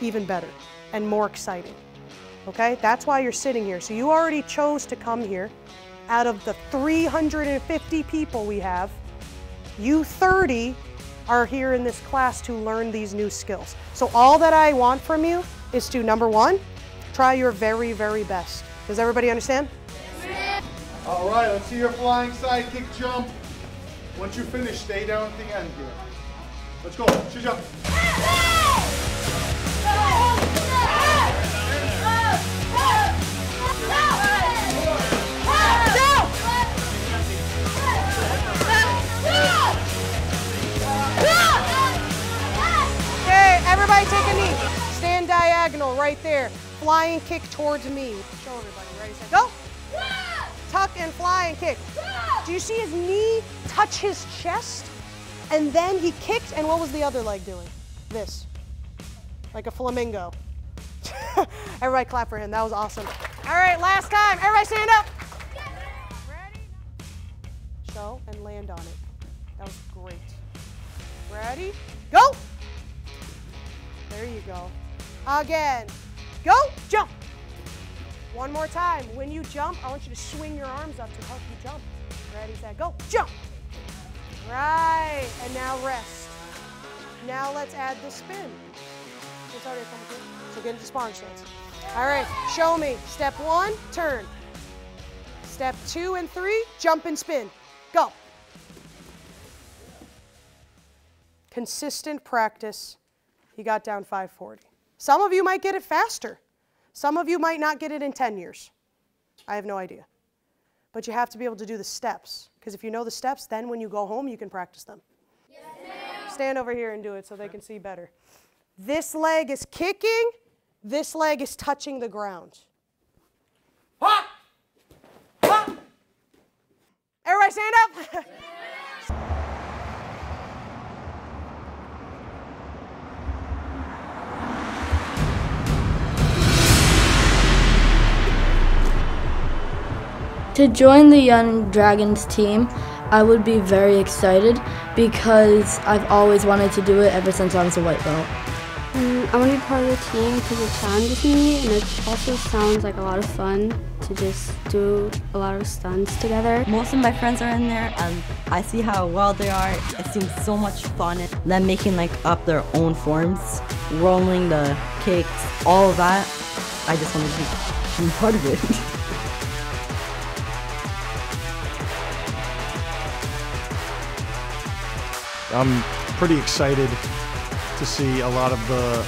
even better and more exciting. Okay? That's why you're sitting here. So you already chose to come here. Out of the 350 people we have, you 30 are here in this class to learn these new skills. So all that I want from you is to, number one, try your very, very best. Does everybody understand? All right, let's see your flying side kick jump. Once you finish, stay down at the end here. Let's go. Shoot jump. Right there. Flying kick towards me. Show everybody. Ready, set, go. Tuck and fly and kick. Do you see his knee touch his chest? And then he kicked, and what was the other leg doing? This. Like a flamingo. everybody clap for him. That was awesome. All right, last time. Everybody stand up. Ready? Show and land on it. That was great. Ready? Go! There you go. Again. Go, jump. One more time. When you jump, I want you to swing your arms up to help you jump. Ready, set, go, jump. Right, and now rest. Now let's add the spin. So get into sparring stance. All right, show me. Step one, turn. Step two and three, jump and spin. Go. Consistent practice. He got down 540. Some of you might get it faster. Some of you might not get it in 10 years. I have no idea. But you have to be able to do the steps. Because if you know the steps, then when you go home, you can practice them. Yes, Stand over here and do it so they can see better. This leg is kicking, this leg is touching the ground. Ha! Ha! Everybody stand up. To join the Young Dragons team, I would be very excited because I've always wanted to do it ever since I was a white belt. Mm, I want to be part of the team because it challenges me and it also sounds like a lot of fun to just do a lot of stunts together. Most of my friends are in there and I see how well they are. It seems so much fun. Them making like up their own forms, rolling the cakes, all of that. I just want to be part of it. I'm pretty excited to see a lot of the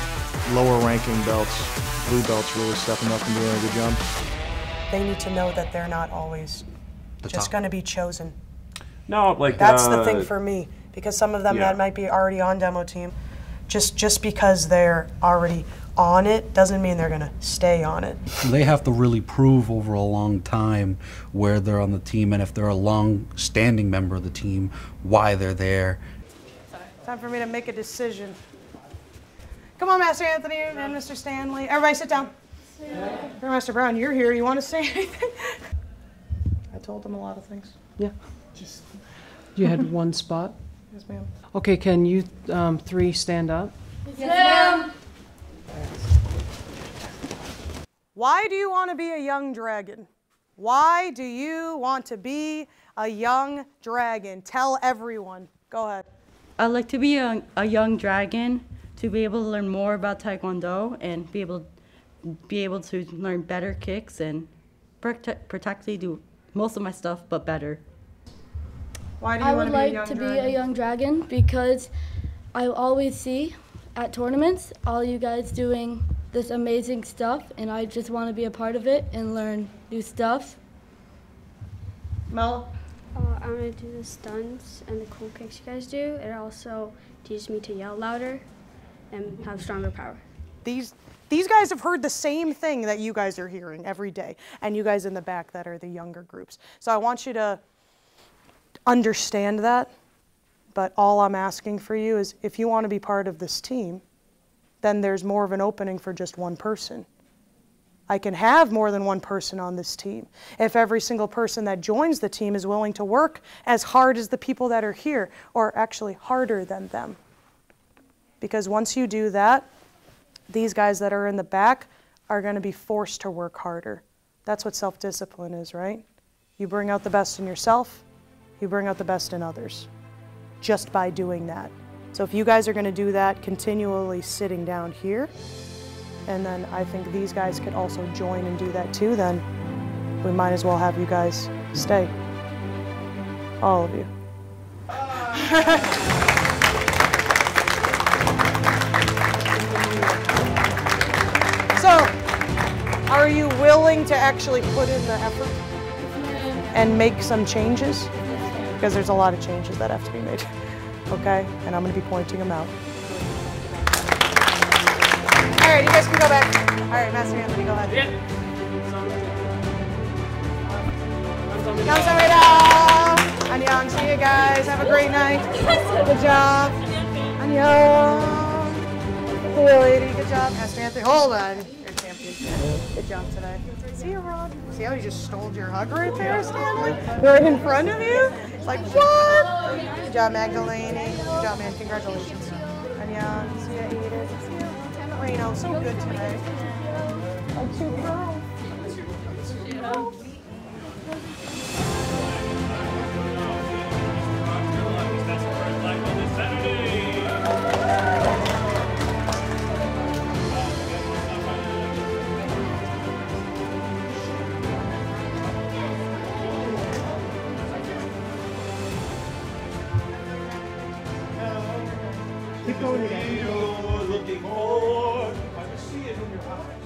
lower ranking belts, blue belts, really stepping up and doing a good job. They need to know that they're not always The just going to be chosen. No, like That's uh, the thing for me because some of them yeah. that might be already on demo team, just just because they're already on it doesn't mean they're going to stay on it. They have to really prove over a long time where they're on the team and if they're a long standing member of the team, why they're there. Time for me to make a decision. Come on, Master Anthony and Mr. Stanley. Everybody sit down. Master Brown, you're here. You want to say anything? I told them a lot of things. Yeah. Just. You had one spot. Yes, ma'am. Okay, can you um, three stand up? Yes, ma'am. Why do you want to be a young dragon? Why do you want to be a young dragon? Tell everyone. Go ahead. I'd like to be a, a young dragon to be able to learn more about Taekwondo and be able be able to learn better kicks and protect, practically do most of my stuff but better. Why do you I want would to be a like young to be dragon? a young dragon because I always see at tournaments all you guys doing this amazing stuff, and I just want to be a part of it and learn new stuff. Mel? Uh, I want to do the stunts and the cool kicks you guys do. It also teaches me to yell louder and have stronger power. These these guys have heard the same thing that you guys are hearing every day, and you guys in the back that are the younger groups. So I want you to understand that. But all I'm asking for you is if you want to be part of this team, then there's more of an opening for just one person. I can have more than one person on this team if every single person that joins the team is willing to work as hard as the people that are here, or actually harder than them. Because once you do that, these guys that are in the back are going to be forced to work harder. That's what self discipline is, right? You bring out the best in yourself, you bring out the best in others just by doing that. So if you guys are going to do that, continually sitting down here, and then I think these guys could also join and do that too, then we might as well have you guys stay. All of you. So, are you willing to actually put in the effort and make some changes? Because there's a lot of changes that have to be made. Okay? And I'm going to be pointing them out. All right, you guys can go back. All right, Master Anthony, go ahead. Yeah. Kamsahamnida. Annyeong. See you guys. Have a great night. Good job. 안녕. Hey, lady. Good job. Master Anthony, hold on. You're a champion. Good job today. See you, Rod. See how he just stole your hug right there, Stanley? Right in front of you? It's like, what? Good job, Magdalene. Good job, man. Congratulations. Annyeong. See ya, Edith. See ya, Reno. So good today. Like two girls. Keep going again. looking for. I can see it in your eyes.